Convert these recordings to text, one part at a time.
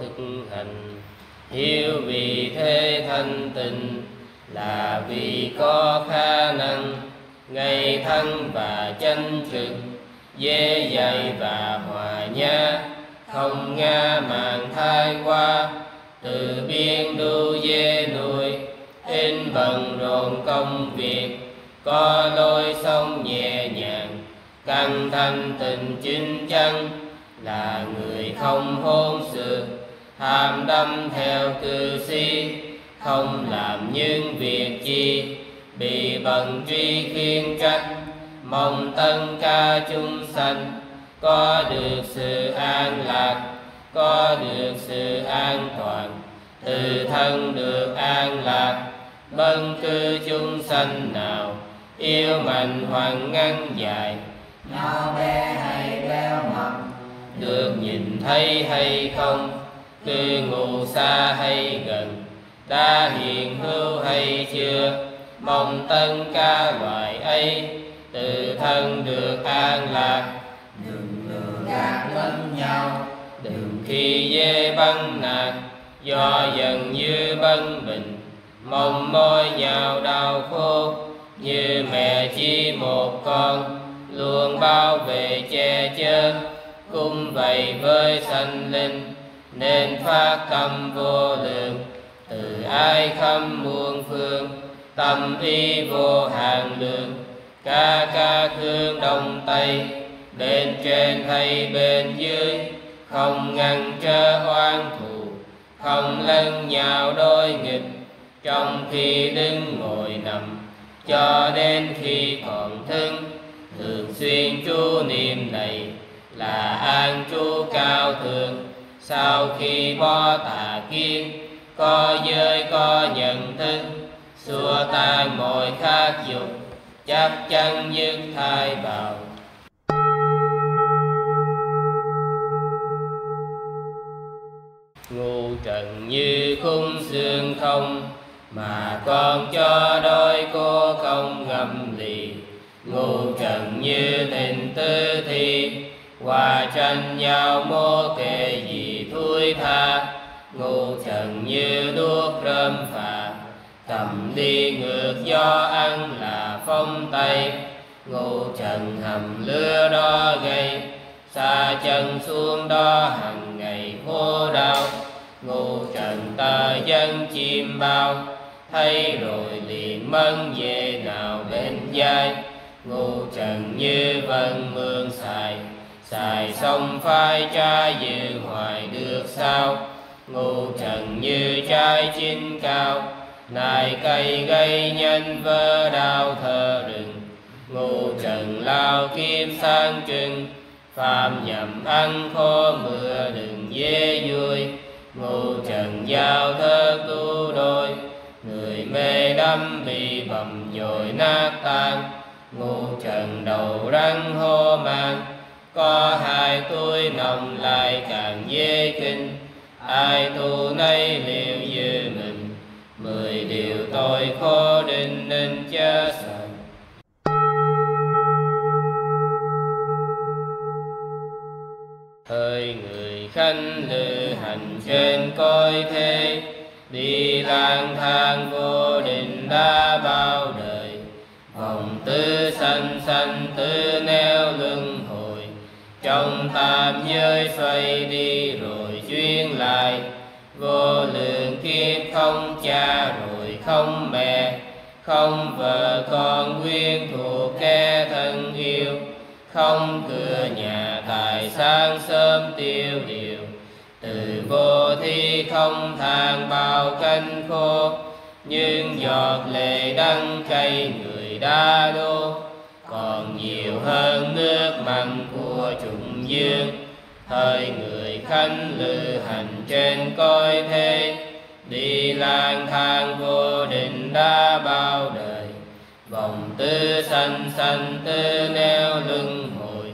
thực hành. Hiểu vì thế thanh tịnh là vì có khả năng ngày thân và chân trực, dễ dạy và hòa nhã. Không nga màng thai qua, từ biên đu dê nuôi in bận rộn công việc. Có lối sống nhẹ nhàng, căn thanh tịnh chính chắn là người không hôn sự tham đâm theo cư si, không làm những việc chi bị bận truy khiên trách, mong tân ca chúng sanh. Có được sự an lạc, có được sự an toàn. Từ thân được an lạc, bất cứ chúng sanh nào. Yêu mạnh hoàng ngăn dài. Nhỏ bé hay béo mập được nhìn thấy hay không? Cư ngụ xa hay gần đã hiện hữu hay chưa? Mong tân ca loại ấy từ thân được an lạc. Đừng lừa gạt lẫn nhau. Đừng khi dễ băng nạt do dần như băng bình. Mong môi nhào đau khô như mẹ chỉ một con. Luôn bao vệ che chở cung vậy với sanh linh nên phát tâm vô lượng. Từ ai khắp muôn phương, tâm ý vô hạn lượng. Ca ca thương đông tây bên trên hay bên dưới, không ngăn trở oan thù. Không lân nhào đôi nghịch, trong khi đứng ngồi nằm. Cho đến khi còn thức thường xuyên chú niệm này là an chú cao thượng sau khi bỏ tà kiến có giới có nhận thức, xua tan mọi khát dục, chắc chắn dứt thai vào ngu trần như khung xương không, mà còn cho đôi cô không ngầm lì. Ngu trần như tình tư thi, hòa tranh nhau mô kệ gì? Vui tha. Ngu trần như đuốc rơm phà cầm đi ngược gió ăn là phong tây. Ngu trần hầm lửa đó gây xa chân xuống đó hằng ngày khô đau ngu trần ta dân chim bao, thấy rồi liền mân về nào bên vai ngu trần như vân mương xài xài xong phai cha dự hoài được sao? Ngu trần như trái chín cao, nài cây gây nhân vơ đau thơ rừng. Ngu trần lao kim sang trừng, phàm nhầm ăn khô mưa đừng dễ vui ngu trần giao thơ tu đôi, người mê đắm bị bầm dội nát tan ngu trần đầu răng hô mang có hai tuổi nồng lại càng dễ kinh. Ai tu nay liệu như mình. Mười điều tội khó định nên chớ sợ. Hơi người khanh lữ hành trên cõi thế. Đi lang thang vô định đã bao đời. Vòng tư sanh sanh tư giới xoay đi rồi chuyên lại. Vô lượng kiếp không cha rồi không mẹ, không vợ con quyên thuộc kẻ thân yêu. Không cửa nhà tài sang sớm tiêu điều, từ vô thi không than bao canh khô. Nhưng giọt lệ đắng cay người đa đô, còn nhiều hơn nước mặn của trùng dương thời người khanh lữ hành trên cõi thế, đi lang thang vô định đã bao đời. Vòng tư sanh sanh tư neo lưng hồi,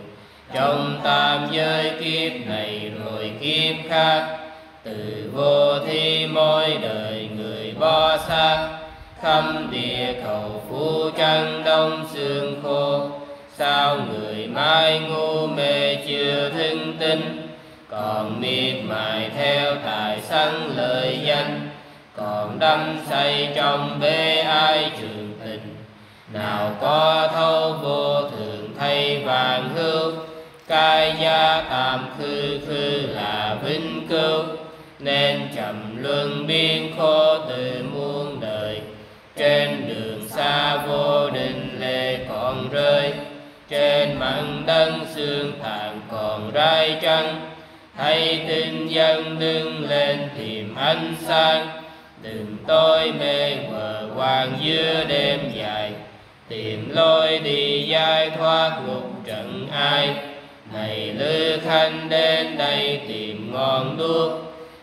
trong tam giới kiếp này rồi kiếp khác. Từ vô thi mỗi đời người bo xác, khâm địa cầu phu trăng đông sương khô sao người mai ngu mê chưa thương tinh? Còn miệt mài theo tài sanh lợi danh. Còn đắm say trong bế ai trường tình? Nào có thấu vô thường thay vàng hưu cai gia tạm khư khư là vinh cưu. Nên trầm luân biên khôn. Trên mặn xương tàn còn rai trăng. Hãy tin dân đứng lên tìm ánh sáng. Đừng tôi mê mờ hoàng giữa đêm dài. Tìm lối đi giải thoát ngục trận ai. Này lư khanh đến đây tìm ngọn đuốc.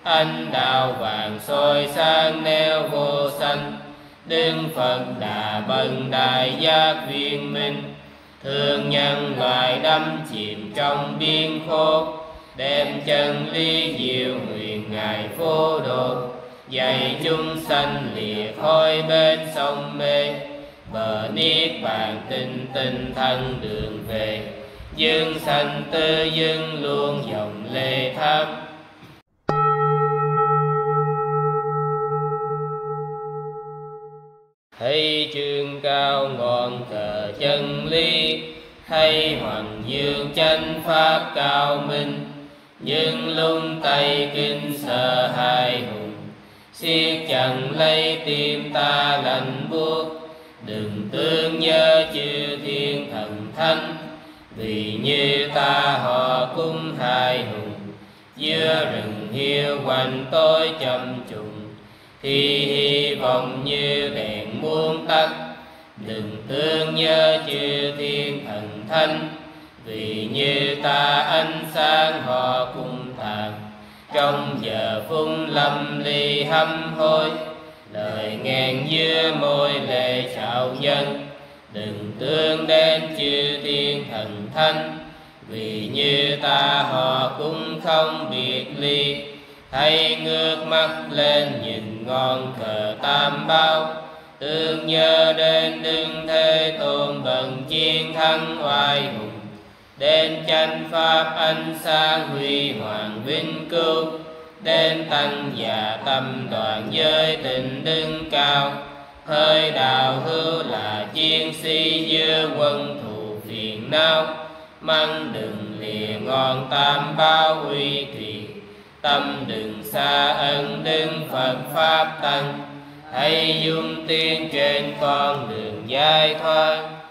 Anh đào vàng soi sáng neo vô xanh. Đương phật đà bần đại giác viên minh thương nhân loài đắm chìm trong biên khô đem chân lý diệu huyền ngài phô độ dạy chúng sanh lìa khói bên sông mê, bờ niết bàn tinh tinh thân đường về. Dương sanh tư dương luôn dòng lê tháp hay trường cao ngọn cờ chân lý hay hoàng dương chân pháp cao minh, nhưng lung tay kinh sợ hai hùng. Siết chẳng lấy tim ta lạnh buốt, đừng tương nhớ chư thiên thần thánh. Vì như ta họ cung hai hùng giữa rừng hiu quanh tôi chậm trùng. Thì hy vọng như đèn muôn đừng tương nhớ chư thiên thần thánh vì như ta ánh sáng họ cùng tàn. Trong giờ phút lâm ly hâm hôi, lời ngàn giữa môi lệ chào nhân. Đừng tương đến chư thiên thần thánh vì như ta họ cũng không biệt ly. Hay ngước mắt lên nhìn ngọn cờ tam bao tương nhớ đến đừng thế tôn bần chiến thắng oai hùng. Đến chánh pháp ánh sáng huy hoàng vinh cứu đến tăng già tâm đoàn giới tình đứng cao. Hơi đạo hữu là chiến sĩ giữa quân thù phiền não. Măng đừng lìa ngọn tam bao uy thuyền tâm đừng xa ân đứng phật pháp tăng hãy dung tiên trên con đường giải thoát